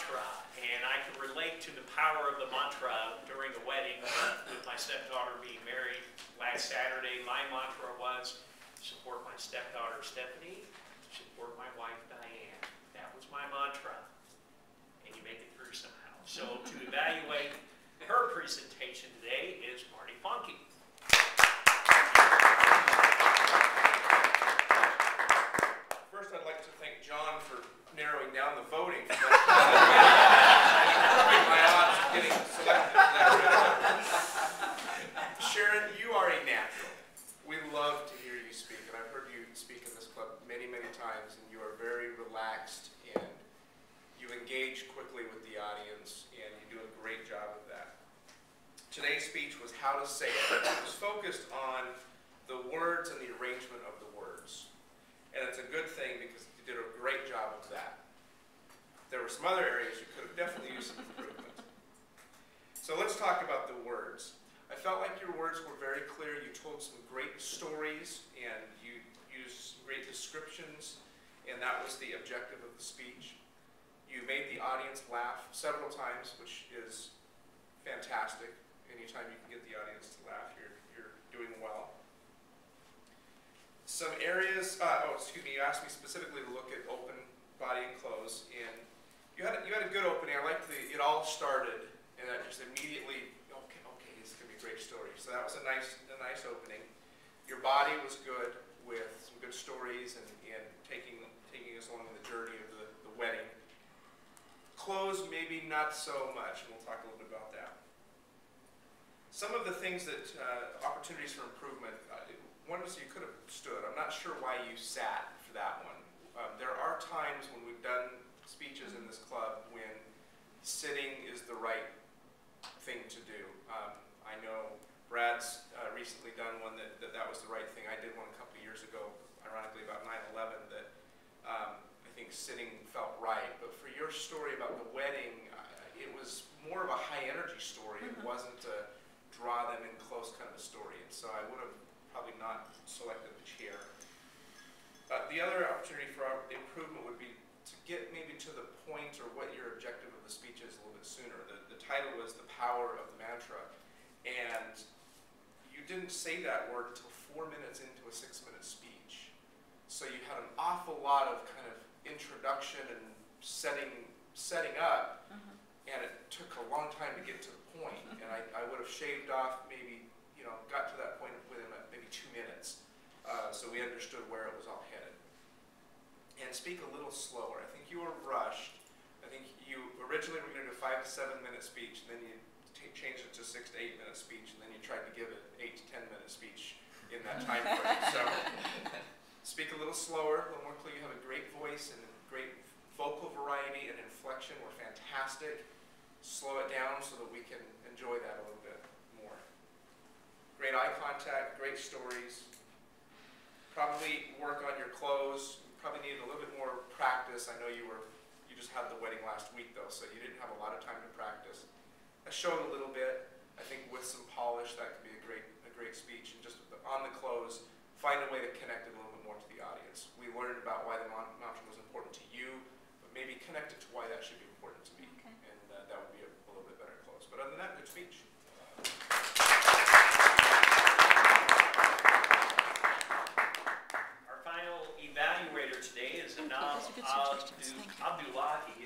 mantra, and I can relate to the power of the mantra during a wedding with my stepdaughter being married last Saturday. My mantra was support my stepdaughter Stephanie, support my wife Diane. That was my mantra, and you make it through somehow. So to evaluate her presentation today is Marty Fonke. First, I'd like to thank John for narrowing down the voting. my odds of getting selected for that. Sharon, you are a natural. We love to hear you speak, and I've heard you speak in this club many, many times, and you are very relaxed and you engage quickly with the audience, and you do a great job of that. Today's speech was how to say it. It was focused on the words and the arrangement of the words. And it's a good thing because you did a great job of that. There were some other areas you could have definitely used some improvement. So let's talk about the words. I felt like your words were very clear. You told some great stories and you used great descriptions, and that was the objective of the speech. You made the audience laugh several times, which is fantastic. Anytime you can get the audience to laugh, you're, you're doing well some areas, uh, oh, excuse me, you asked me specifically to look at open body and close, and you had a, you had a good opening. I liked the, it all started, and that just immediately, okay, okay, this is gonna be a great story. So that was a nice, a nice opening. Your body was good with some good stories and, and taking, taking us along the journey of the, the wedding. Close, maybe not so much, and we'll talk a little bit about that. Some of the things that, uh, opportunities for improvement, uh, one was you could have stood. I'm not sure why you sat for that one. Um, there are times when we've done speeches in this club when sitting is the right thing to do. Um, I know Brad's uh, recently done one that, that that was the right thing. I did one a couple years ago, ironically about 9/11, that um, I think sitting felt right. But for your story about the wedding, uh, it was more of a high energy story. It Mhm. wasn't a draw them in close kind of a story. And so I would have probably not selected the chair. Uh, the other opportunity for improvement would be to get maybe to the point or what your objective of the speech is a little bit sooner. The, the title was The Power of the Mantra. And you didn't say that word until four minutes into a six minute speech. So you had an awful lot of kind of introduction and setting, setting up, Mhm. and it took a long time to get to the point. And I, I would have shaved off maybe, you know, got to that point within maybe two minutes, uh, so we understood where it was all headed. And speak a little slower. I think you were rushed. I think you originally were going to do a five to seven minute speech, and then you changed it to six to eight minute speech, and then you tried to give an eight to ten minute speech in that time frame. So speak a little slower, a little more clear. You have a great voice and great vocal variety and inflection were fantastic. Slow it down so that we can enjoy that a little bit more. Great eye contact, great stories. Probably work on your close. Probably needed a little bit more practice. I know you were you just had the wedding last week though, so you didn't have a lot of time to practice. I showed a little bit. I think with some polish that could be a great a great speech. And just on the close, find a way to connect it a little bit more to the audience. We learned about why the mon- mantra was important to you, but maybe connect it to why that should be important to me. Okay. And uh, that would be a, a little bit better close. But other than that, good speech. Our final evaluator today is Anam those are good suggestions. Thank you. Abdullahi.